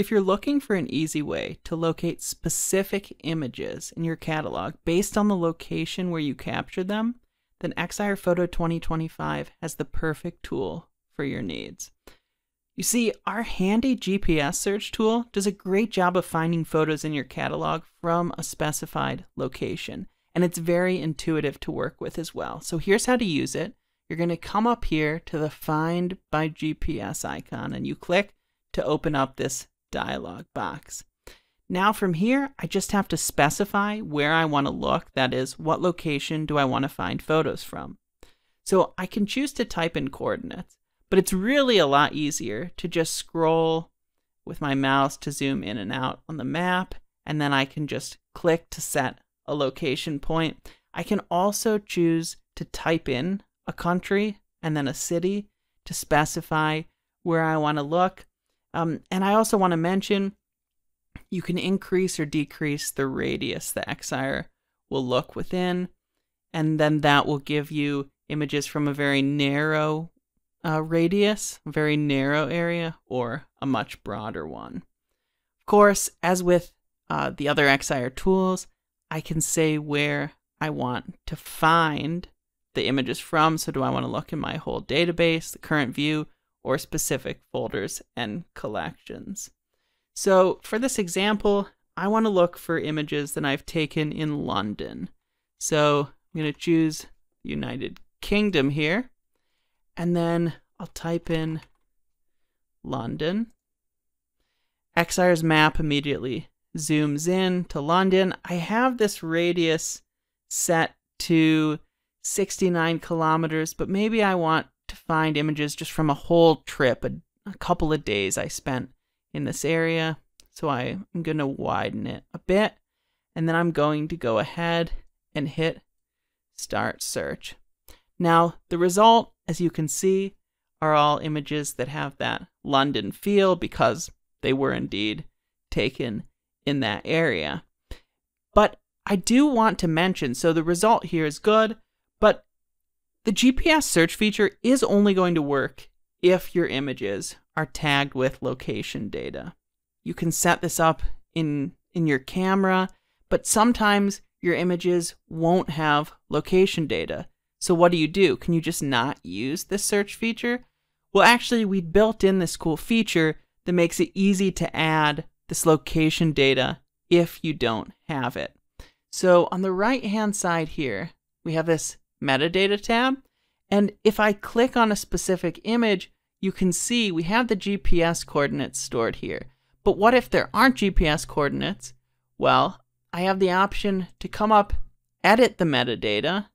If you're looking for an easy way to locate specific images in your catalog based on the location where you captured them, then Excire Foto 2025 has the perfect tool for your needs. You see, our handy GPS search tool does a great job of finding photos in your catalog from a specified location, and it's very intuitive to work with as well. So here's how to use it. You're going to come up here to the Find by GPS icon, and you click to open up this dialog box. Now from here, I just have to specify where I want to look. That is, what location do I want to find photos from? So I can choose to type in coordinates, but it's really a lot easier to just scroll with my mouse to zoom in and out on the map, and then I can just click to set a location point. I can also choose to type in a country and then a city to specify where I want to look. Um, and I also want to mention you can increase or decrease the radius the Excire will look within, and then that will give you images from a very narrow uh, radius, very narrow area, or a much broader one. Of course, as with uh, the other Excire tools, I can say where I want to find the images from. So, do I want to look in my whole database, the current view, or specific folders and collections? So for this example, I want to look for images that I've taken in London. So I'm going to choose United Kingdom here, and then I'll type in London. Excire's map immediately zooms in to London. I have this radius set to 69 kilometers, but maybe I want to find images just from a whole trip, a, a couple of days I spent in this area. So I'm going to widen it a bit. And then I'm going to go ahead and hit start search. Now, the result, as you can see, are all images that have that London feel because they were indeed taken in that area. But I do want to mention, so the result here is good, the GPS search feature is only going to work if your images are tagged with location data. You can set this up in, in your camera, but sometimes your images won't have location data. So what do you do? Can you just not use this search feature? Well, actually, we built in this cool feature that makes it easy to add this location data if you don't have it. So on the right hand side here, we have this metadata tab. And if I click on a specific image, you can see we have the GPS coordinates stored here. But what if there aren't GPS coordinates? Well, I have the option to come up, edit the metadata,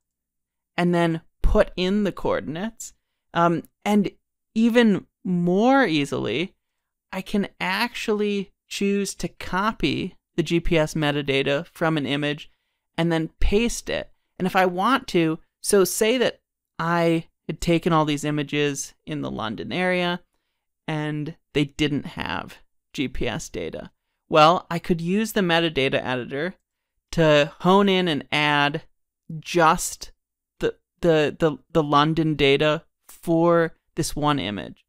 and then put in the coordinates. Um, and even more easily, I can actually choose to copy the GPS metadata from an image and then paste it. And if I want to, so say that I had taken all these images in the London area and they didn't have GPS data. Well, I could use the metadata editor to hone in and add just the the the, the London data for this one image.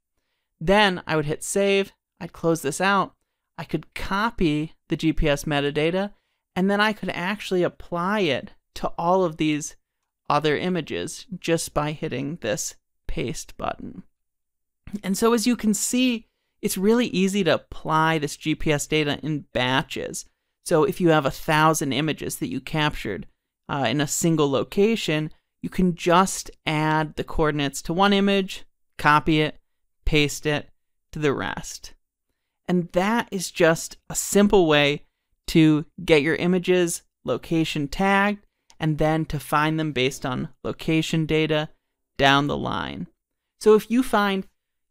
Then I would hit save, I'd close this out, I could copy the GPS metadata, and then I could actually apply it to all of these other images just by hitting this paste button. And so as you can see, it's really easy to apply this GPS data in batches. So if you have a thousand images that you captured uh, in a single location, you can just add the coordinates to one image, copy it, paste it to the rest. And that is just a simple way to get your images location tagged and then to find them based on location data down the line. So if you find,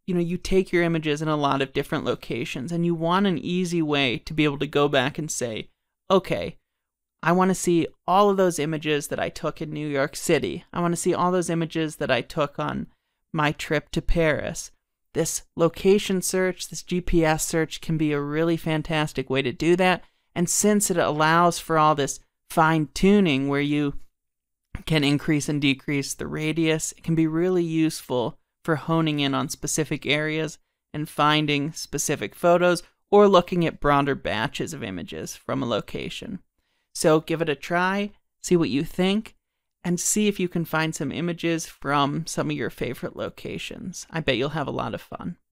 you know, you take your images in a lot of different locations and you want an easy way to be able to go back and say, okay, I want to see all of those images that I took in New York City. I want to see all those images that I took on my trip to Paris. This location search, this GPS search can be a really fantastic way to do that. And since it allows for all this fine tuning where you can increase and decrease the radius. It can be really useful for honing in on specific areas and finding specific photos or looking at broader batches of images from a location. So give it a try, see what you think, and see if you can find some images from some of your favorite locations. I bet you'll have a lot of fun.